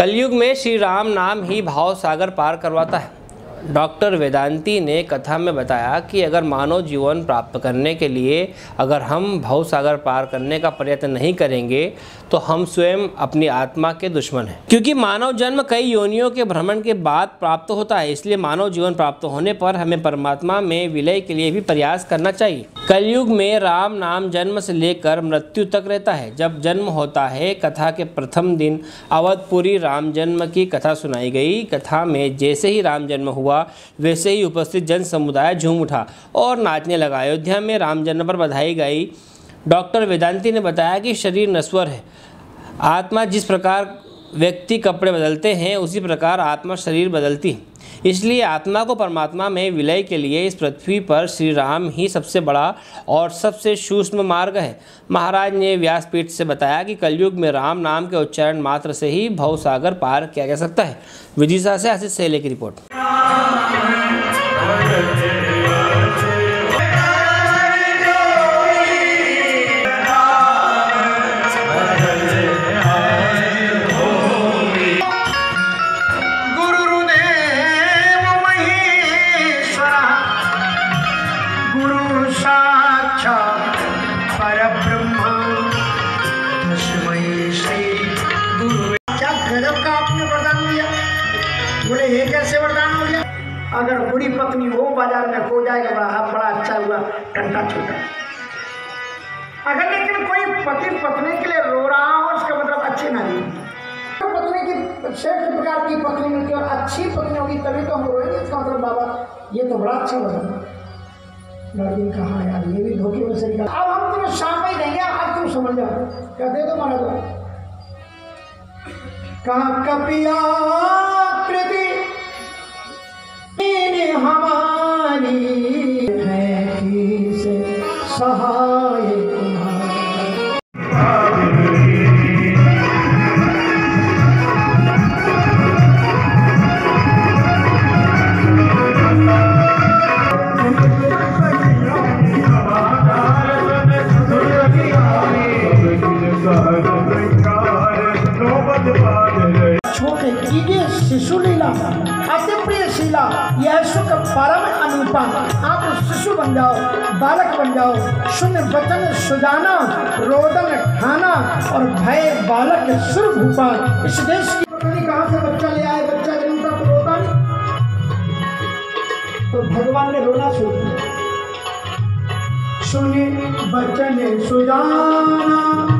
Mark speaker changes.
Speaker 1: कलयुग में श्री राम नाम ही भाव सागर पार करवाता है। डॉक्टर वेदांती ने कथा में बताया कि अगर मानव जीवन प्राप्त करने के लिए अगर हम भव सागर पार करने का प्रयत्न नहीं करेंगे तो हम स्वयं अपनी आत्मा के दुश्मन हैं। क्योंकि मानव जन्म कई योनियों के भ्रमण के बाद प्राप्त होता है, इसलिए मानव जीवन प्राप्त होने पर हमें परमात्मा में विलय के लिए भी प्रयास करना चाहिए। कलयुग में राम नाम जन्म से लेकर मृत्यु तक रहता है। जब जन्म होता है, कथा के प्रथम दिन अवधपुरी राम जन्म की कथा सुनाई गई। कथा में जैसे ही राम जन्म हुआ हुआ, वैसे ही उपस्थित जन समुदाय झूम उठा और नाचने लगा। अयोध्या में राम जन्म पर बधाई गई। डॉक्टर वेदांती ने बताया कि शरीर नस्वर है। आत्मा जिस प्रकार व्यक्ति कपड़े बदलते हैं, उसी प्रकार आत्मा शरीर बदलती है। इसलिए आत्मा को परमात्मा में विलय के लिए इस पृथ्वी पर श्री राम ही सबसे बड़ा और सबसे सूक्ष्म मार्ग है। महाराज ने व्यासपीठ से बताया कि कलयुग में राम नाम के उच्चारण मात्र से ही भव सागर पार किया जा सकता है। विदिशा से आशीष सेले की रिपोर्ट।
Speaker 2: ये कैसे वरदान हो गया? अगर बुरी पत्नी हो, बाज़ार में खो जाएगा बड़ा बड़ा अच्छा हुआ टंटा छोटा। अगर लेकिन कोई पति पत्नी के लिए रो रहा हो, उसका मतलब अच्छी नहीं तो पत्नी की श्रेष्ठ प्रकार की पत्नी मिलती है, और अच्छी पत्नी होगी, तभी तो हम रोएँगे, इसका मतलब बाबा, ये तो बड़ा अच्छा लगा। लड़की ने कहा, यार, ये भी धोखे में से अब हम तुम्हें शाम ही देंगे अब तुम समझ जाओ। क्या दे दो महाराज कहा, कपिया कृति हमारी है किस कीजिए शिशु लीला अति प्रिय शीला यह सुख परम अनुपा आप शिशु बन जाओ बालक बन जाओ शून्य वचन सुजाना रोदन खाना और भय बालक सुर भूपा इस देश की कहाँ से बच्चा ले आए बच्चा जन्मता तो रोता नहीं तो भगवान ने रोना शुरू किया सुने बचन सुजाना